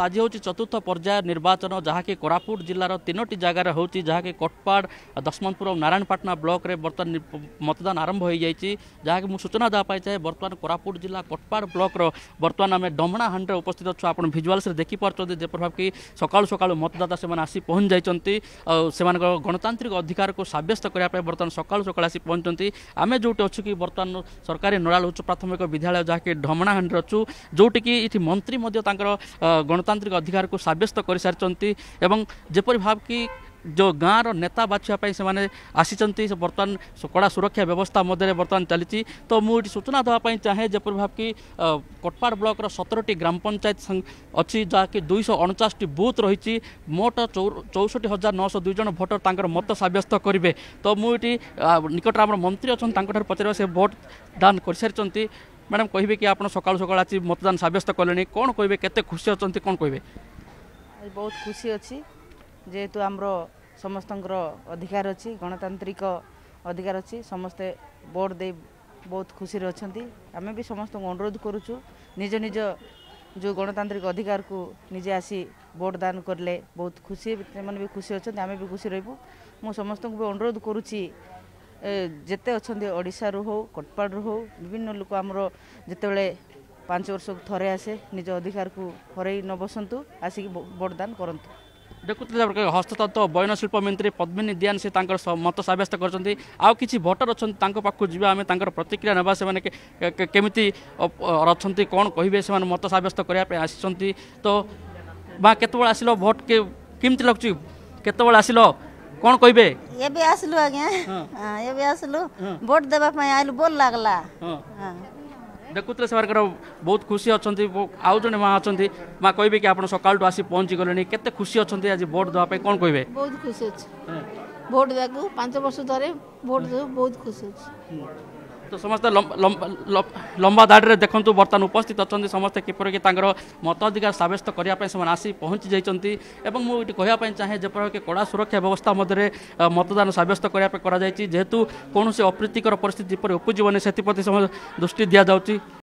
ଆଜି ହେଉଛି ଚତୁର୍ଥ ପର୍ଯ୍ୟାୟ ନିର୍ବାଚନ ଯାହାକି କୋରାପୁଟ ଜିଲ୍ଲାର ତିନୋଟି ଜାଗାରେ ହେଉଛି ଯାହାକି କଟପାଡ଼ ଦଶମନ୍ତପୁର ନାରାୟଣପାଟଣା ବ୍ଲକରେ ବର୍ତ୍ତମାନ ମତଦାନ ଆରମ୍ଭ ହୋଇଯାଇଛି ଯାହାକି ମୁଁ ସୂଚନା ଦେବା ପାଇଁ ଚାହେଁ ବର୍ତ୍ତମାନ କୋରାପୁଟ ଜିଲ୍ଲା କଟପାଡ଼ ବ୍ଲକର ବର୍ତ୍ତମାନ ଆମେ ଡମଣାହାଣ୍ଡିରେ ଉପସ୍ଥିତ ଅଛୁ ଆପଣ ଭିଜୁଆଲ୍ସରେ ଦେଖିପାରୁଛନ୍ତି ଯେପରି ଭାବରେ ସକାଳୁ ସକାଳୁ ମତଦାତା ସେମାନେ ଆସି ପହଞ୍ଚି ଯାଇଛନ୍ତି ଆଉ ସେମାନଙ୍କର ଗଣତାନ୍ତ୍ରିକ ଅଧିକାରକୁ ସାବ୍ୟସ୍ତ କରିବା ପାଇଁ ବର୍ତ୍ତମାନ ସକାଳୁ ସକାଳୁ ଆସି ପହଞ୍ଚିଛନ୍ତି ଆମେ ଯେଉଁଠି ଅଛୁ କି ବର୍ତ୍ତମାନ ସରକାରୀ ନଡ଼ାଳ ଉଚ୍ଚ ପ୍ରାଥମିକ ବିଦ୍ୟାଳୟ ଯାହାକି ଡମଣାହାଣ୍ଡିରେ ଅଛୁ ଯେଉଁଠିକି ଏଠି ମନ୍ତ୍ରୀ ମଧ୍ୟ ତାଙ୍କର ଗଣ গণতান্ত্রিক অধিকার কু সাব্যস্ত করে সারি এবং যেপরি কি যে গাঁর নেতা বাছা সে আসিছেন বর্তমান কড়া সুরক্ষা ব্যবস্থা মধ্যে বর্তমান চালছে তো মু এটি সূচনা দেওয়া চাহে যেপর কি কটপাড় ব্লকর সতেরোটি গ্রাম পঞ্চায়েত অছি যাকি দুইশো অণচাশটি বুথ রয়েছে মোট চৌষটি হাজার নশো দুই জন ভোটর তাঁর মত সাব্যস্ত করবে তো মু এটি নিকটে আমার মন্ত্রী অনেক তাঁর পচার সে ভোট দান করে সারি ମ୍ୟାଡ଼ାମ୍ କହିବେ କି ଆପଣ ସକାଳୁ ସକାଳୁ ଆସି ମତଦାନ ସାବ୍ୟସ୍ତ କଲେଣି କ'ଣ କହିବେ କେତେ ଖୁସି ଅଛନ୍ତି କ'ଣ କହିବେ ବହୁତ ଖୁସି ଅଛି ଯେହେତୁ ଆମର ସମସ୍ତଙ୍କର ଅଧିକାର ଅଛି ଗଣତାନ୍ତ୍ରିକ ଅଧିକାର ଅଛି ସମସ୍ତେ ଭୋଟ ଦେଇ ବହୁତ ଖୁସିରେ ଅଛନ୍ତି ଆମେ ବି ସମସ୍ତଙ୍କୁ ଅନୁରୋଧ କରୁଛୁ ନିଜ ନିଜ ଯେଉଁ ଗଣତାନ୍ତ୍ରିକ ଅଧିକାରକୁ ନିଜେ ଆସି ଭୋଟ ଦାନ କଲେ ବହୁତ ଖୁସି ସେମାନେ ବି ଖୁସି ଅଛନ୍ତି ଆମେ ବି ଖୁସି ରହିବୁ ମୁଁ ସମସ୍ତଙ୍କୁ ବି ଅନୁରୋଧ କରୁଛି ଯେତେ ଅଛନ୍ତି ଓଡ଼ିଶାରୁ ହଉ କଟପାଡ଼ରୁ ହଉ ବିଭିନ୍ନ ଲୋକ ଆମର ଯେତେବେଳେ ପାଞ୍ଚ ବର୍ଷକୁ ଥରେ ଆସେ ନିଜ ଅଧିକାରକୁ ହରେଇ ନ ବସନ୍ତୁ ଆସିକି ଭୋଟଦାନ କରନ୍ତୁ ଦେଖୁଥିଲେ ହସ୍ତତତ୍ତ୍ୱ ବୟନଶିଳ୍ପ ମନ୍ତ୍ରୀ ପଦ୍ମିନୀ ଦିଆନ ସେ ତାଙ୍କର ମତ ସାବ୍ୟସ୍ତ କରିଛନ୍ତି ଆଉ କିଛି ଭୋଟର ଅଛନ୍ତି ତାଙ୍କ ପାଖକୁ ଯିବା ଆମେ ତାଙ୍କର ପ୍ରତିକ୍ରିୟା ନେବା ସେମାନେ କେମିତି ଅଛନ୍ତି କ'ଣ କହିବେ ସେମାନେ ମତ ସାବ୍ୟସ୍ତ କରିବା ପାଇଁ ଆସିଛନ୍ତି ତ ବା କେତେବେଳେ ଆସିଲ ଭୋଟ କେମିତି ଲାଗୁଛି କେତେବେଳେ ଆସିଲ কোন কইবে এবে আসলু আজ্ঞা এবে আসলু ভোট দেবা পাই আইলু বল লাগলা দেখুলে সেমানଙ୍କର ବହୁତ ଖୁସି ଅଛନ୍ତି ଆଉ ଜଣେ ମା ଅଛନ୍ତି ମା କହିବେ କି ଆପଣ ସକାଳଠୁ ଆସି ପହଞ୍ଚି ଗଲେଣି କେତେ ଖୁସି ଅଛନ୍ତି ଆଜି ଭୋଟ ଦେବା ପାଇଁ କ'ଣ କହିବେ ବହୁତ ଖୁସି ଅଛି ভোট দেবু পাঁচ বর্ষ ধরে ভোট দেবু বহুত খুশি অছি তো সমস্ত লম্বা ধাড়ে দেখুন বর্তমান উপস্থিত অনেক সমস্ত কিপরিকি তাঁর মতাধিকার সাব্যস্ত করা সে আসি পৌঁছি যাই এবং মু এটি কোথাও চাহে যেপরিকি কড়া সুরক্ষা ব্যবস্থা মধ্যে মতদান সাব্যস্ত করা যেহেতু কৌশি অপ্রীতিকর পরিস্থিতি যেপরি উপজীবনী সেপ্রতি দৃষ্টি দিয়া যাচ্ছে